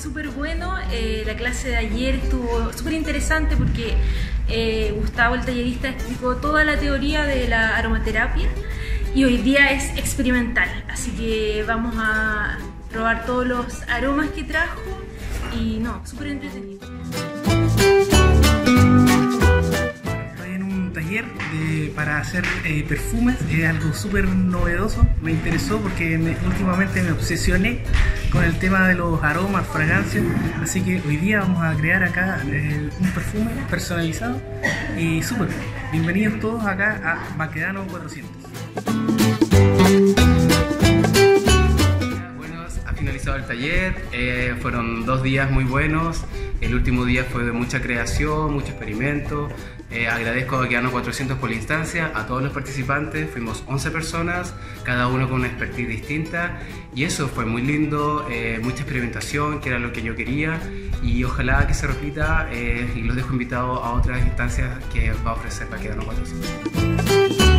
súper bueno. Eh, la clase de ayer estuvo súper interesante porque eh, Gustavo, el tallerista, explicó toda la teoría de la aromaterapia y hoy día es experimental. Así que vamos a probar todos los aromas que trajo y no, súper entretenido. Para hacer eh, perfumes, es algo súper novedoso, me interesó porque me- últimamente me obsesioné con el tema de los aromas, fragancias, así que hoy día vamos a crear acá eh, un perfume personalizado y súper. Bienvenidos todos acá a Baquedano 400. Bueno, ha finalizado el taller, eh, fueron dos días muy buenos, el último día fue de mucha creación, mucho experimento, Eh, agradezco a Baquedano 400 por la instancia, a todos los participantes, fuimos 11 personas, cada uno con una expertise distinta y eso fue muy lindo, eh, mucha experimentación, que era lo que yo quería y ojalá que se repita eh, y los dejo invitados a otras instancias que va a ofrecer Baquedano 400.